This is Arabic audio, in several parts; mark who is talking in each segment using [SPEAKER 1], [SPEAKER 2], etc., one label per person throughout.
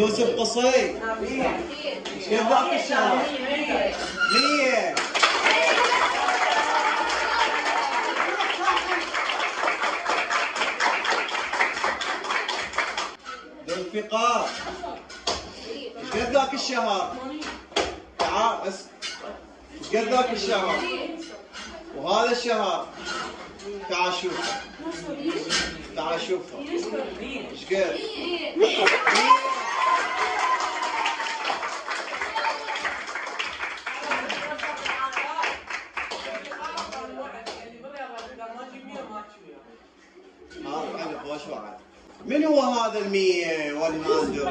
[SPEAKER 1] يوسف قصي قد ذاك الشهر؟ مية ذو الفقار إيش قد ذاك الشهر؟ تعال إيش قد ذاك الشهر؟ وهذا الشهر تعال شوف تعال شوفها إيش قد؟ بعد من هو هذا المية والماندر؟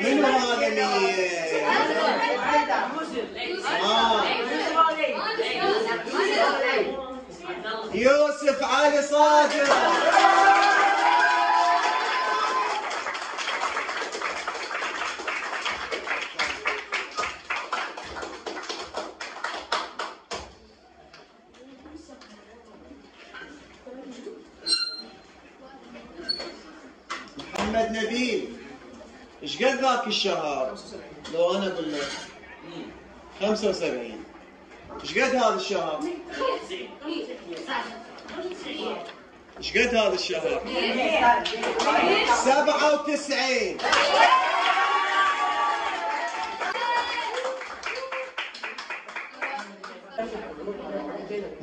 [SPEAKER 1] من هو هذا مية؟ آه. يوسف علي صادق محمد نبيل إيش قد ذاك الشهر؟ لو أنا أقول لك 75 إيش قد هذا الشهر؟ إيش قد هذا الشهر؟ 97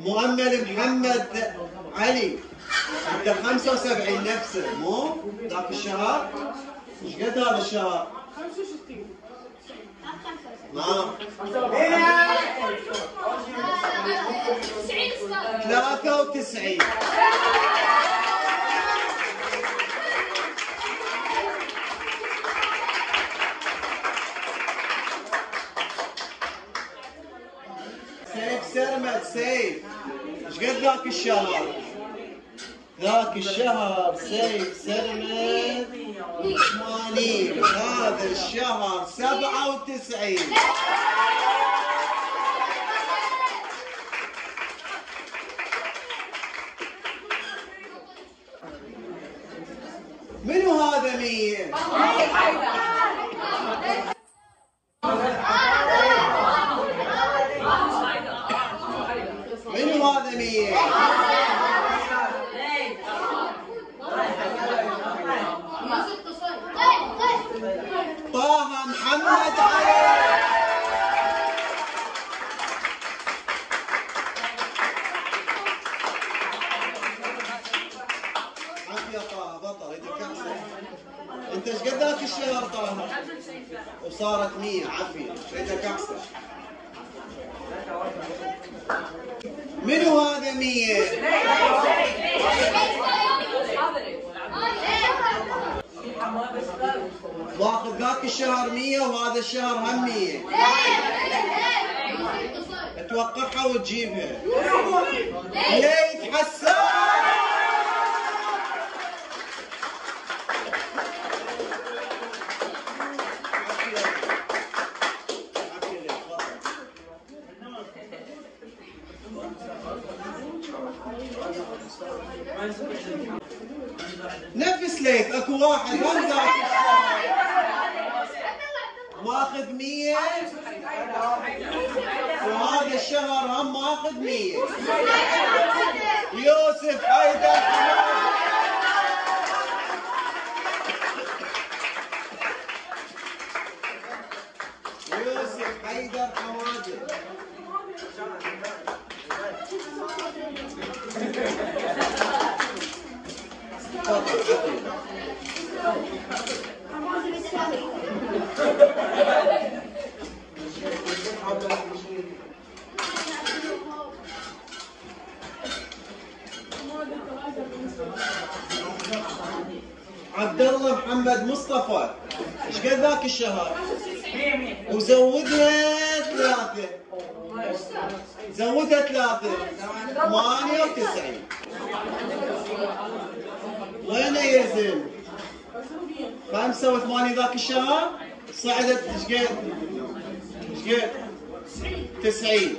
[SPEAKER 1] مؤمل محمد علي أنت 75 نفسه مو؟ ذاك الشهر؟ إيش قد هذا الشهر؟ نعم 93 سرمد سيف إيش قد ذاك الشهر؟ ذاك الشهر سيف سرمد 80 هذا الشهر 97 منو هذا مية؟ منو هذا مية؟ طه محمد علي عافية طه بطل إيدك كعسة انت إيش قد ذاك الشهر طه؟ وصارت 100 عافية إيدك كعسة منو هذا 100؟ واخذ ذاك الشهر 100 وهذا الشهر هم 100 توقفها وتجيبها. ليث حسان نفس ليث اكو واحد ماخذ 100 وهذا الشهر هم ماخذ 100 يوسف حيدر يوسف حيدر حوادث تفضل عافية. عبد الله محمد مصطفى. إيش قد ذاك الشهر؟ وزودها ثلاثة. زودها ثلاثة. ثمانية وتسعين. وين يزن؟ خمسة وثمانية ذاك الشهر صعدت إيش قد؟ إيش قد؟ تسعين